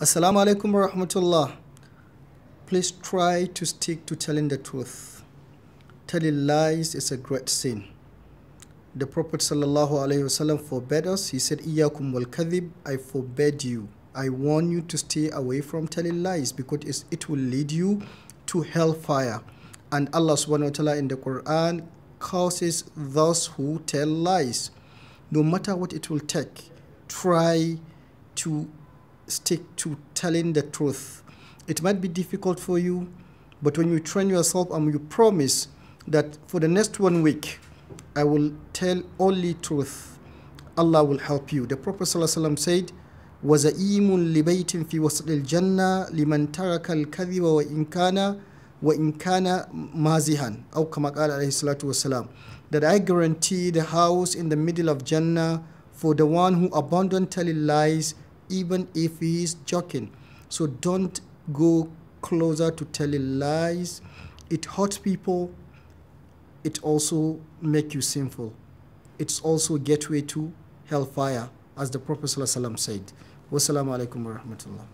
Assalamu alaikum wa. Please try to stick to telling the truth. Telling lies is a great sin. The Prophet wasallam forbade us. He said, "Iyakum wal kadhib." I forbade you. I warn you to stay away from telling lies because it will lead you to hellfire. And Allah subhanahu wa ta'ala in the Quran causes those who tell lies. No matter what it will take, try to stick to telling the truth. It might be difficult for you, but when you train yourself and you promise that for the next one week, I will tell only truth, Allah will help you. The Prophet ﷺ said, وزئيم لبيت في وسط الجنة لمن ترك الكذب وإن كان وإن كان مازحا أو كما قال عليه الصلاة والسلام that I guarantee the house in the middle of Jannah for the one who abandoned telling lies even if he is joking. So don't go closer to telling lies. It hurts people. It also make you sinful. It's also gateway to hellfire, as the Prophet ﷺ said. Wassalamu alaikum wa rahmatullah.